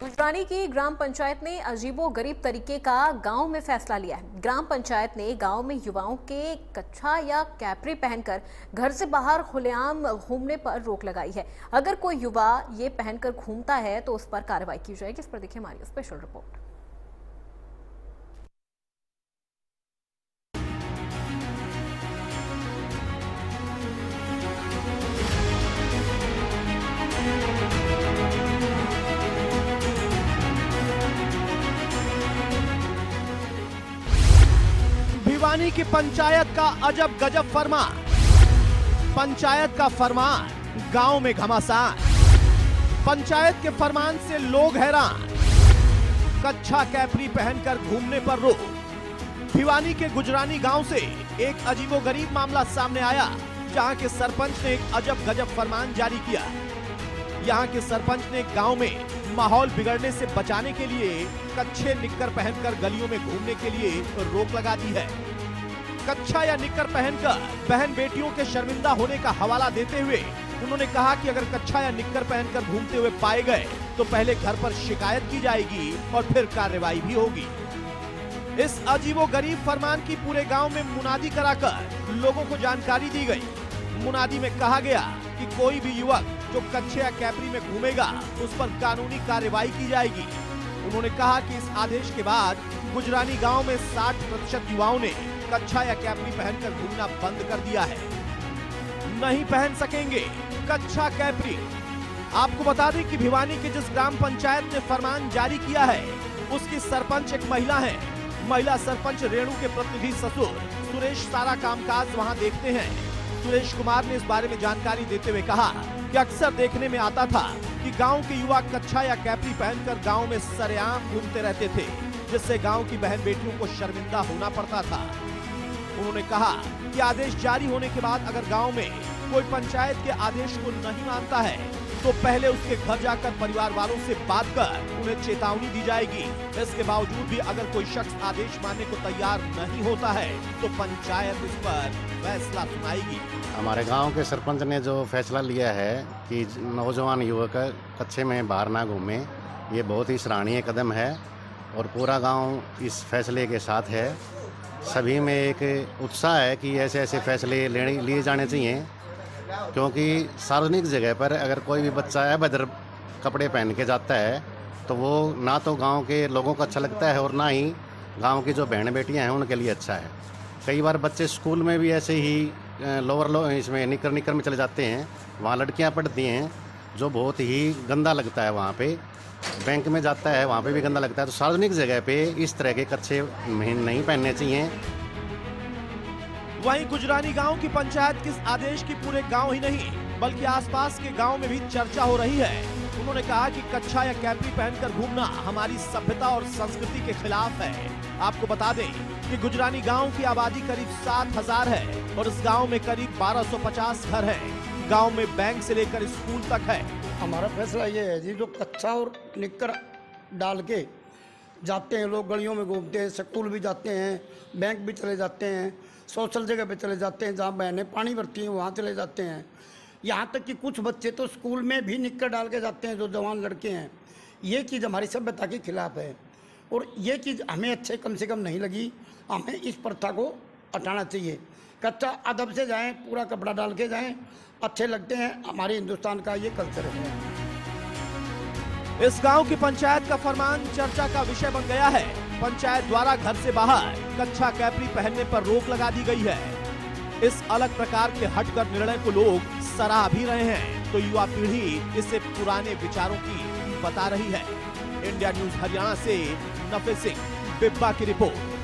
गुजरानी की ग्राम पंचायत ने अजीबो गरीब तरीके का गाँव में फैसला लिया है। ग्राम पंचायत ने गाँव में युवाओं के कच्छा या कैपरी पहनकर घर से बाहर खुलेआम घूमने पर रोक लगाई है। अगर कोई युवा ये पहनकर घूमता है तो उस पर कार्रवाई की जाएगी। इस पर देखिए हमारी स्पेशल रिपोर्ट भिवानी की पंचायत का अजब गजब फरमान। पंचायत का फरमान गाँव में घमासान। पंचायत के फरमान से लोग हैरान। कच्छा कैपरी पहनकर घूमने पर रोक। भिवानी के गुजरानी गाँव से एक अजीबोगरीब मामला सामने आया, जहाँ के सरपंच ने एक अजब गजब फरमान जारी किया। यहाँ के सरपंच ने गाँव में माहौल बिगड़ने से बचाने के लिए कच्छे निक्कर पहनकर गलियों में घूमने के लिए रोक लगा दी है। कच्छा या निक्कर पहनकर बहन बेटियों के शर्मिंदा होने का हवाला देते हुए उन्होंने कहा कि अगर कच्छा या निक्कर पहनकर घूमते हुए पाए गए तो पहले घर पर शिकायत की जाएगी और फिर कार्रवाई भी होगी। इस अजीबो गरीब फरमान की पूरे गाँव में मुनादी कराकर लोगों को जानकारी दी गई। मुनादी में कहा गया कि कोई भी युवक जो कच्छे या कैपरी में घूमेगा, उस पर कानूनी कार्रवाई की जाएगी। उन्होंने कहा कि इस आदेश के बाद गुजरानी गाँव में 60 प्रतिशत युवाओं ने कच्छा या कैपरी पहनकर घूमना बंद कर दिया है। नहीं पहन सकेंगे कच्छा कैपरी आपको बता दें कि भिवानी के जिस ग्राम पंचायत ने फरमान जारी किया है, उसकी सरपंच एक महिला है। महिला सरपंच रेणु के प्रतिनिधि ससुर सुरेश सारा कामकाज वहाँ देखते हैं। सुरेश कुमार ने इस बारे में जानकारी देते हुए कहा कि अक्सर देखने में आता था कि गाँव के युवा कच्छा या कैपरी पहनकर गाँव में सरेआम घूमते रहते थे, जिससे गाँव की बहन बेटियों को शर्मिंदा होना पड़ता था। उन्होंने कहा कि आदेश जारी होने के बाद अगर गाँव में कोई पंचायत के आदेश को नहीं मानता है तो पहले उसके घर जाकर परिवार वालों से बात कर उन्हें चेतावनी दी जाएगी। इसके बावजूद भी अगर कोई शख्स आदेश मानने को तैयार नहीं होता है तो पंचायत इस पर फैसला सुनाएगी। हमारे गाँव के सरपंच ने जो फैसला लिया है कि नौजवान युवक कच्छे में बाहर ना घूमे, ये बहुत ही सराहनीय कदम है और पूरा गाँव इस फैसले के साथ है। सभी में एक उत्साह है कि ऐसे ऐसे फैसले लिए जाने चाहिए। क्योंकि सार्वजनिक जगह पर अगर कोई भी बच्चा अभद्र कपड़े पहन के जाता है तो वो ना तो गाँव के लोगों को अच्छा लगता है और ना ही गाँव की जो बहन बेटियाँ हैं, उनके लिए अच्छा है। कई बार बच्चे स्कूल में भी ऐसे ही लोअर लो, इसमें निकर निकर में चले जाते हैं, वहाँ लड़कियाँ पढ़ती हैं, जो बहुत ही गंदा लगता है वहाँ पे। बैंक में जाता है, वहाँ पे भी गंदा लगता है तो सार्वजनिक जगह पे इस तरह के कच्चे नहीं पहनने चाहिए। वहीं गुजरानी गाँव की पंचायत किस आदेश की पूरे गाँव ही नहीं, बल्कि आसपास के गाँव में भी चर्चा हो रही है। उन्होंने कहा कि कच्छा या कैपरी पहनकर घूमना हमारी सभ्यता और संस्कृति के खिलाफ है। आपको बता दें कि गुजरानी गाँव की आबादी करीब सात हज़ार है और इस गाँव में करीब 1250 घर हैं। गाँव में बैंक से लेकर स्कूल तक है। हमारा फैसला ये है जी, जो कच्चा और निक्कर डाल के जाते हैं, लोग गलियों में घूमते हैं, स्कूल भी जाते हैं, बैंक भी चले जाते हैं सोशल जगह पे चले जाते हैं, जहाँ बहनें पानी भरती हैं, वहाँ चले जाते हैं। यहाँ तक कि कुछ बच्चे तो स्कूल में भी निक्कर डाल के जाते हैं, जो जवान लड़के हैं। ये चीज़ हमारी सभ्यता के खिलाफ है और ये चीज़ हमें अच्छे कम से कम नहीं लगी। हमें इस प्रथा को हटाना चाहिए। कच्चा अदब से जाएँ, पूरा कपड़ा डाल के जाएँ, अच्छे लगते हैं। हमारे हिंदुस्तान का ये कल्चर है। इस गाँव की पंचायत का फरमान चर्चा का विषय बन गया है। पंचायत द्वारा घर से बाहर कच्छा कैपरी पहनने पर रोक लगा दी गई है। इस अलग प्रकार के हटकर निर्णय को लोग सराह भी रहे हैं। तो युवा पीढ़ी इसे पुराने विचारों की बता रही है। इंडिया न्यूज़ हरियाणा से नफे सिंह, बिब्बा की रिपोर्ट।